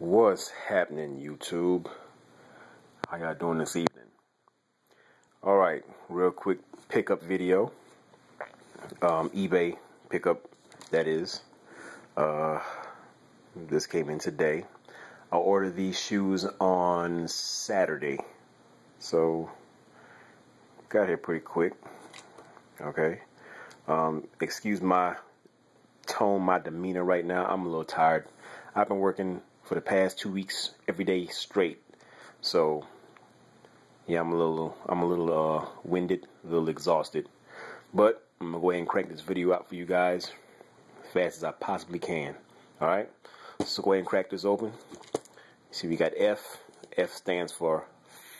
What's happening, YouTube? How y'all doing this evening? Alright, real quick pickup video. Um, eBay pickup, that is. Uh, this came in today. I ordered these shoes on Saturday. So, got here pretty quick. Okay. Um, excuse my tone, my demeanor right now. I'm a little tired. I've been working for the past two weeks every day straight. So yeah, I'm a little I'm a little uh, winded, a little exhausted. But I'm gonna go ahead and crank this video out for you guys as fast as I possibly can. Alright? So go ahead and crack this open. See we got F. F stands for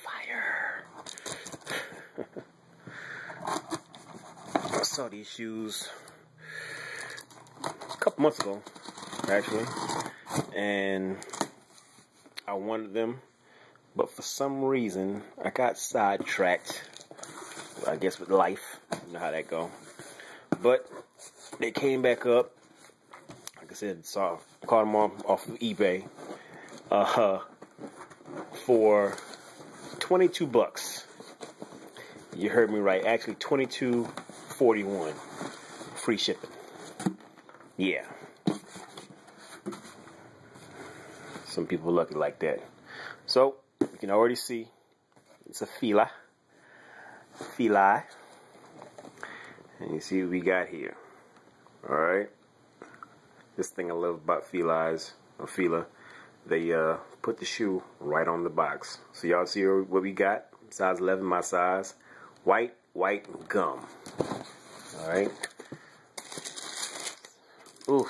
fire. I saw these shoes a couple months ago, actually and I wanted them, but for some reason I got sidetracked. I guess with life, you know how that go. But they came back up. Like I said, saw caught them off, off of eBay uh, for 22 bucks. You heard me right. Actually, 22.41 free shipping. Yeah. Some people lucky like that. So, you can already see it's a Fila. Fila. And you see what we got here. Alright. This thing I love about Fila's, or Fila, they uh, put the shoe right on the box. So y'all see what we got? Size 11, my size. White, white gum. Alright. Oof.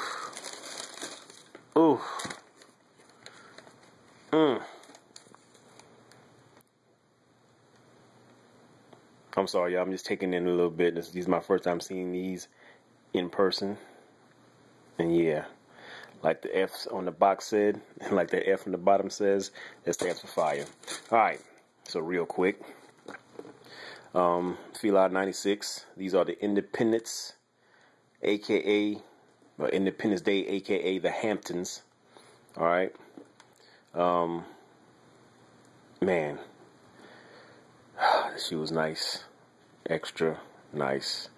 Oof. I'm sorry, y'all. I'm just taking in a little bit. This, this is my first time seeing these in person. And yeah, like the F on the box said, and like the F on the bottom says, that stands for fire. All right, so real quick. Um, Fila 96. These are the Independents, aka Independence Day, aka the Hamptons. All right. Um, man, she was nice, extra nice.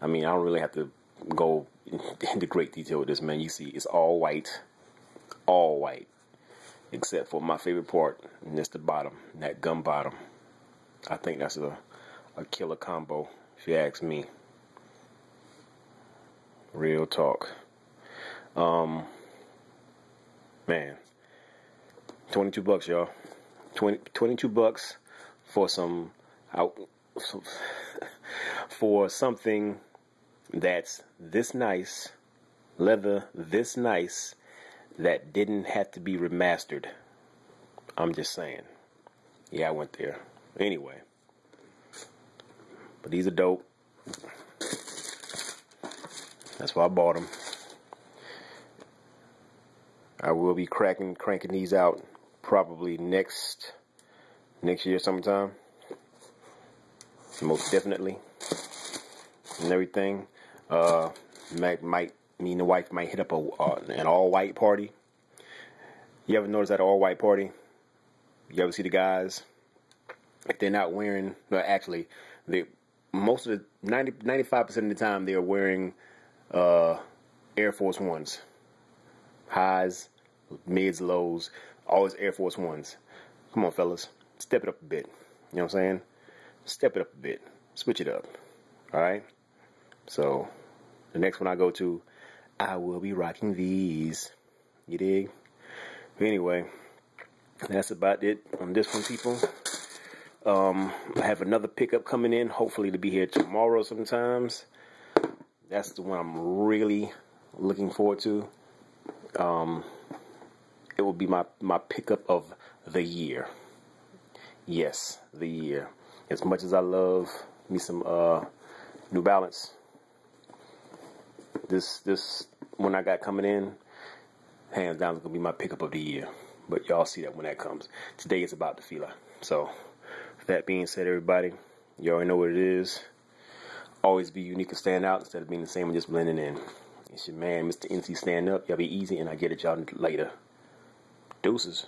I mean, I don't really have to go into great detail with this, man. You see, it's all white, all white, except for my favorite part, and that's the bottom, that gum bottom. I think that's a, a killer combo, if you ask me. Real talk. Um, man 22 bucks y'all 20, 22 bucks for some out for something that's this nice leather this nice that didn't have to be remastered. I'm just saying. Yeah I went there. Anyway. But these are dope. That's why I bought them I will be cracking, cranking these out probably next next year sometime. Most definitely. And everything. Uh, might, might me and the wife might hit up a uh, an all white party. You ever notice that all white party? You ever see the guys? If they're not wearing, well, actually, they most of the 90 95 percent of the time they are wearing uh, Air Force Ones, highs, mids, lows, always Air Force Ones. Come on, fellas. Step it up a bit. You know what I'm saying? Step it up a bit. Switch it up. Alright? So, the next one I go to, I will be rocking these. You dig? But anyway, that's about it on this one, people. Um, I have another pickup coming in, hopefully to be here tomorrow sometimes. That's the one I'm really looking forward to. Um, it will be my, my pickup of the year. Yes, the year. As much as I love me some uh, New Balance, this this one I got coming in, hands down, is gonna be my pickup of the year. But y'all see that when that comes. Today is about the Fila. So, that being said, everybody, you already know what it is. Always be unique and stand out instead of being the same and just blending in. It's your man, Mr. NC Stand Up. Y'all be easy, and I get it y'all later. Deuces.